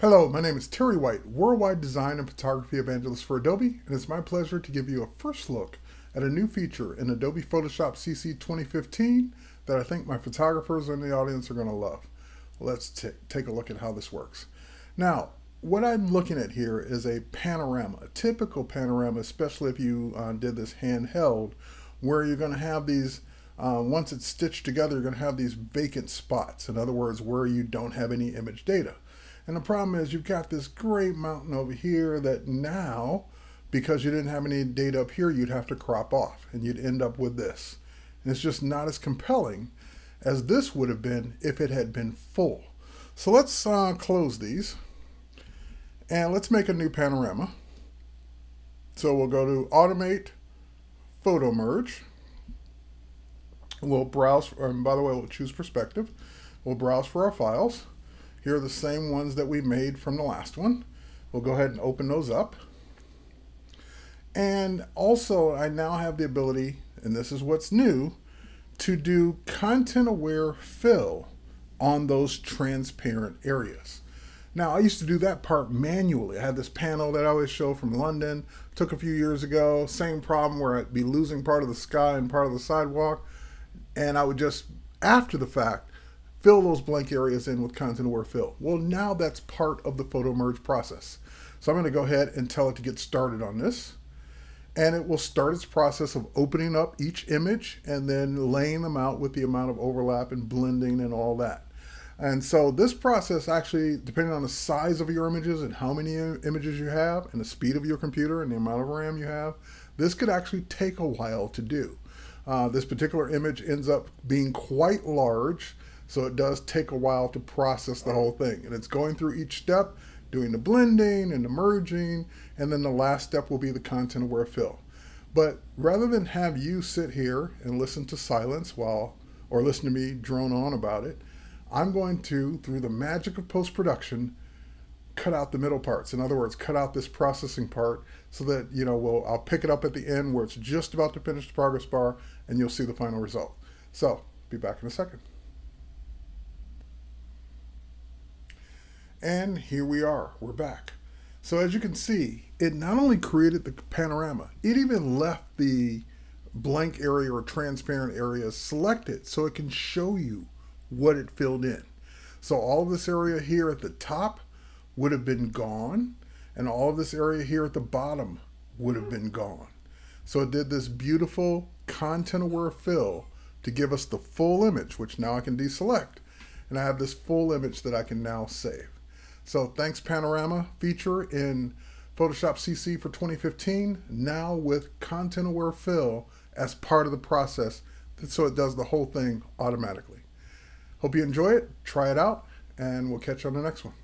Hello, my name is Terry White, Worldwide Design and Photography Evangelist for Adobe, and it's my pleasure to give you a first look at a new feature in Adobe Photoshop CC 2015 that I think my photographers in the audience are going to love. Let's take a look at how this works. Now, what I'm looking at here is a panorama, a typical panorama, especially if you uh, did this handheld, where you're going to have these, uh, once it's stitched together, you're going to have these vacant spots. In other words, where you don't have any image data. And the problem is you've got this great mountain over here that now, because you didn't have any data up here, you'd have to crop off and you'd end up with this. And it's just not as compelling as this would have been if it had been full. So let's uh, close these and let's make a new panorama. So we'll go to Automate, Photomerge. We'll browse, and by the way, we'll choose Perspective. We'll browse for our files. Here are the same ones that we made from the last one. We'll go ahead and open those up. And also, I now have the ability, and this is what's new, to do content-aware fill on those transparent areas. Now, I used to do that part manually. I had this panel that I always show from London, took a few years ago, same problem where I'd be losing part of the sky and part of the sidewalk, and I would just, after the fact, fill those blank areas in with content aware fill. Well, now that's part of the Photomerge process. So I'm going to go ahead and tell it to get started on this. And it will start its process of opening up each image and then laying them out with the amount of overlap and blending and all that. And so this process actually, depending on the size of your images and how many images you have and the speed of your computer and the amount of RAM you have, this could actually take a while to do. Uh, this particular image ends up being quite large so it does take a while to process the whole thing. And it's going through each step, doing the blending and the merging, and then the last step will be the content aware fill. But rather than have you sit here and listen to silence while, or listen to me drone on about it, I'm going to, through the magic of post-production, cut out the middle parts. In other words, cut out this processing part so that, you know, we'll, I'll pick it up at the end where it's just about to finish the progress bar and you'll see the final result. So, be back in a second. And here we are, we're back. So as you can see, it not only created the panorama, it even left the blank area or transparent area selected so it can show you what it filled in. So all this area here at the top would have been gone and all of this area here at the bottom would have been gone. So it did this beautiful content aware fill to give us the full image, which now I can deselect. And I have this full image that I can now save. So thanks Panorama feature in Photoshop CC for 2015, now with content aware fill as part of the process so it does the whole thing automatically. Hope you enjoy it, try it out, and we'll catch you on the next one.